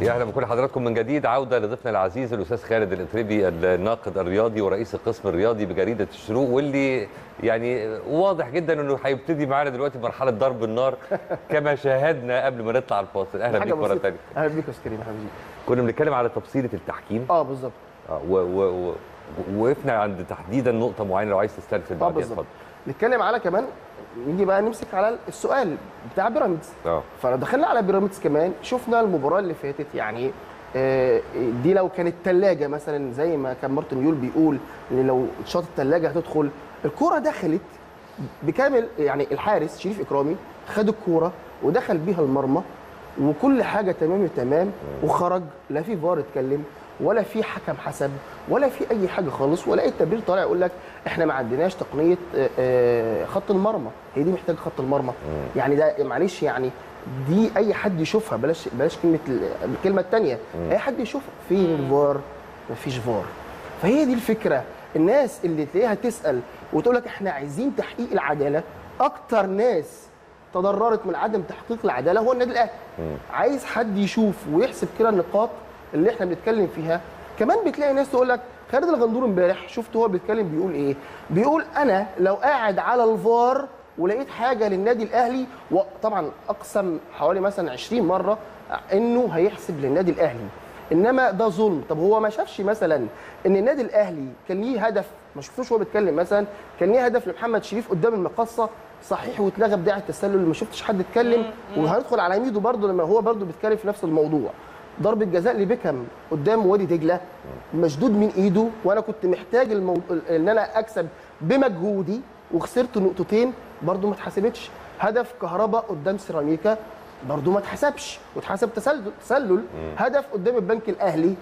يا أهلا بكل حضراتكم من جديد. عودة لضيفنا العزيز الأستاذ خالد الاتربي الناقد الرياضي ورئيس القسم الرياضي بجريدة الشروق واللي يعني واضح جدا إنه هيبتدي معانا دلوقتي مرحلة ضرب النار كما شاهدنا قبل ما نطلع الفاصل. أهلا بيك مرة. ثانية أهلا بيك يا أستاذ كريم حبيبي كنا بنتكلم على تفصيلة التحكيم. آه بالظبط. آه، و- ووقفنا عند تحديدا نقطة معينة لو عايز تسترسل آه بعدين اتفضل. نتكلم على كمان نيجي بقى نمسك على السؤال بتاع بيراميدز. آه. فلو دخلنا على بيراميدز كمان شفنا المباراة اللي فاتت يعني آه، دي لو كانت ثلاجه مثلا زي ما كان مارتن يول بيقول إن لو شاط الثلاجه هتدخل. الكورة دخلت بكامل يعني الحارس شريف إكرامي خد الكورة ودخل بيها المرمى وكل حاجة تمام تمام وخرج. لا في فار اتكلم ولا في حكم حسب ولا في أي حاجة خالص ولا أي تبرير طالع يقول لك إحنا ما عندناش تقنية آه، آه، خط المرمى. هي دي محتاجة خط المرمى. يعني ده معلش يعني دي أي حد يشوفها بلاش بلاش كلمة ال- الكلمة الثانية أي حد يشوفها فين الفار مفيش فار. فهي دي الفكرة. الناس اللي تلاقيها تسأل وتقول لك إحنا عايزين تحقيق العدالة أكتر ناس تضررت من عدم تحقيق العدالة هو النادي الأهلي. عايز حد يشوف ويحسب كده النقاط اللي إحنا بنتكلم فيها. كمان بتلاقي ناس تقول لك خالد الغندور امبارح شفت هو بيتكلم بيقول إيه؟ بيقول أنا لو قاعد على الفار ولقيت حاجة للنادي الأهلي وطبعا أقسم حوالي مثلا 20 مرة إنه هيحسب للنادي الأهلي. إنما ده ظلم. طب هو ما شافش مثلا إن النادي الأهلي كان ليه هدف؟ ما شفتوش هو بيتكلم مثلا كان ليه هدف لمحمد شريف قدام المقصة صحيح واتلغى بداعي التسلل ما شفتش حد اتكلم وهندخل على ميدو برضه لما هو برضه بيتكلم في نفس الموضوع. ضربه جزاء لبيكهام قدام وادي دجلة مشدود من إيده وأنا كنت محتاج المو... إن أنا أكسب بمجهودي وخسرت نقطتين برضه ما اتحسبتش. هدف كهربا قدام سيراميكا برضه ما اتحسبش واتحسب تسلل تسلل هدف قدام البنك الأهلي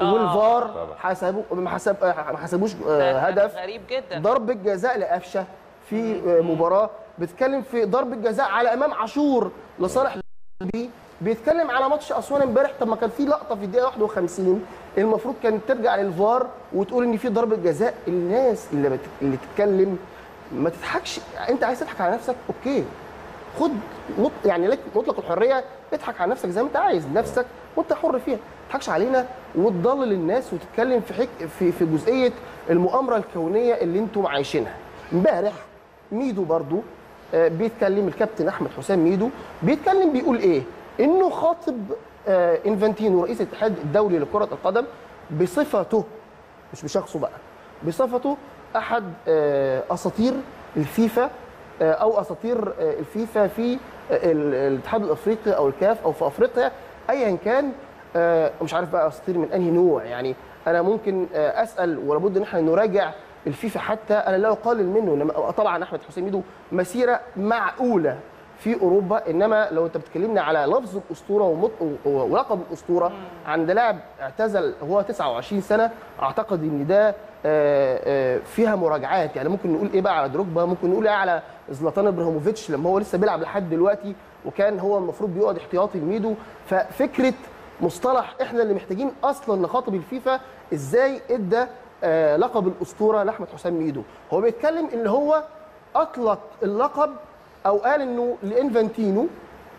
آه. والفار حسبوا ما حسب ما حسبوش آه، هدف غريب جدا. ضربة جزاء لقفشه في آه، مباراة. بتتكلم في ضربة جزاء على إمام عاشور لصالح بي بيتكلم على ماتش أسوان امبارح. طب ما كان في لقطة في الدقيقة 51 المفروض كانت ترجع للفار وتقول إن في ضربة جزاء. الناس اللي بت... اللي تتكلم ما تضحكش. أنت عايز تضحك على نفسك؟ okay. خد مط... يعني لك مطلق الحرية. اضحك على نفسك زي ما أنت عايز نفسك وأنت حر فيها. ما تضحكش علينا وتضلل الناس وتتكلم في حك... في في جزئية المؤامرة الكونية اللي أنتم عايشينها. امبارح ميدو برضو بيتكلم الكابتن أحمد حسام ميدو. بيتكلم بيقول إيه؟ إنه خاطب آه، انفانتينو رئيس الاتحاد الدولي لكرة القدم بصفته مش بشخصه بقى بصفته أحد آه، أساطير الفيفا آه، أو أساطير آه، الفيفا في آه، ال- الاتحاد الأفريقي أو الكاف أو في أفريقيا ايا كان آه، مش عارف بقى أساطير من أنهي نوع يعني. أنا ممكن آه، أسأل ولابد إن إحنا نراجع الفيفا حتى أنا لا أقلل منه طبعا أحمد حسين ميدو مسيرة معقولة في أوروبا إنما لو أنت بتكلمني على لفظ الأسطورة ولقب الأسطورة عند لاعب اعتزل هو 29 سنة أعتقد إن ده آه، آه، فيها مراجعات. يعني ممكن نقول إيه بقى على دروجبا؟ ممكن نقول إيه على زلاتان إبراهيموفيتش لما هو لسه بيلعب لحد دلوقتي وكان هو المفروض بيقعد احتياطي لميدو. ففكرة مصطلح إحنا اللي محتاجين أصلا نخاطب الفيفا إزاي إدى لقب الأسطورة لأحمد حسام ميدو. هو بيتكلم إن هو أطلق اللقب أو قال إنه لإنفانتينو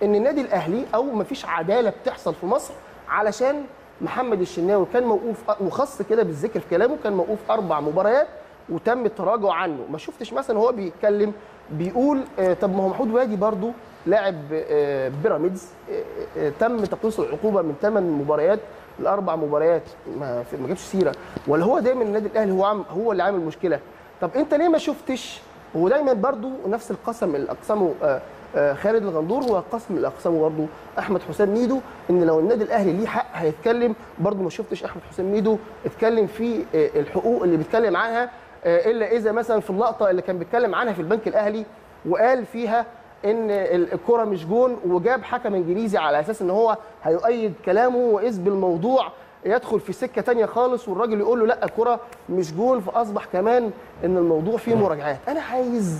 إن النادي الأهلي أو مفيش عدالة بتحصل في مصر علشان محمد الشناوي كان موقوف وخاص كده بالذكر في كلامه كان موقوف أربع مباريات وتم التراجع عنه. ما شفتش مثلا هو بيتكلم بيقول آه، طب ما هو محمود وادي برضو لاعب آه، بيراميدز آه، آه، تم تقليص العقوبة من ثمان مباريات لاربع مباريات ما ما جابش سيرة. ولا هو دايما النادي الأهلي هو عم هو اللي عامل مشكلة. طب أنت ليه ما شفتش هو دايما برضو نفس القسم اللي أقسمه آه، آه، خالد الغندور هو قسم اللي أقسمه برضو أحمد حسام ميدو إن لو النادي الأهلي ليه حق هيتكلم. برضو ما شفتش أحمد حسام ميدو اتكلم في آه، الحقوق اللي بيتكلم عنها إلا إذا مثلا في اللقطة اللي كان بيتكلم عنها في البنك الأهلي وقال فيها إن ال- الكره مش جون وجاب حكم إنجليزي على أساس إن هو هيؤيد كلامه واذ بالموضوع يدخل في سكة تانية خالص والراجل يقول له لأ الكره مش جون فأصبح كمان إن الموضوع فيه مراجعات. أنا عايز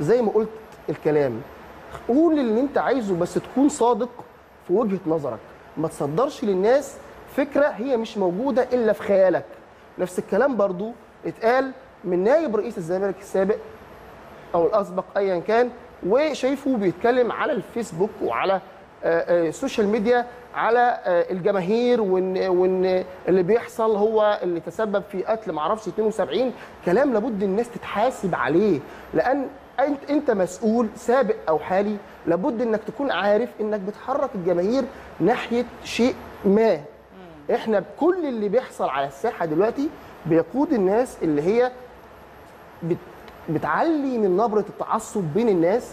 زي ما قلت الكلام قول اللي أنت عايزه بس تكون صادق في وجهة نظرك. ما تصدرش للناس فكرة هي مش موجودة إلا في خيالك. نفس الكلام برضو اتقال من نائب رئيس الزمالك السابق أو الأسبق ايا كان وشايفه بيتكلم على الفيسبوك وعلى آه، آه، ال social media على آه، الجماهير وإن وإن اللي بيحصل هو اللي تسبب في قتل معرفش 72 كلام لابد الناس تتحاسب عليه. لأن أنت أنت مسؤول سابق أو حالي لابد إنك تكون عارف إنك بتحرك الجماهير ناحية شيء ما. إحنا كل اللي بيحصل على الساحة دلوقتي بيقود الناس اللي هي بتعلي من نبرة التعصب بين الناس.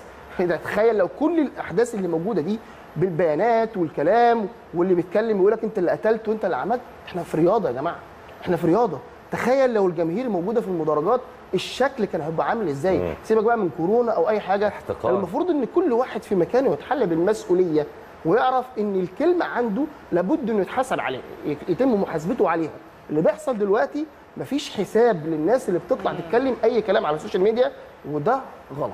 تخيل لو كل الأحداث اللي موجودة دي بالبيانات والكلام واللي بيتكلم يقول لك انت اللي قتلت وانت اللي عملت إحنا في رياضة يا جماعة. إحنا في رياضة. تخيل لو الجماهير الموجودة في المدرجات الشكل كان هيبقى عامل إزاي. سيبك بقى من كورونا أو اي حاجة. احتقار. المفروض ان كل واحد في مكانه يتحلى بالمسؤولية ويعرف ان الكلمة عنده لابد انه يتحاسب عليه يتم محاسبته عليها. اللي بيحصل دلوقتي مفيش حساب للناس اللي بتطلع تتكلم أي كلام على السوشيال ميديا وده غلط.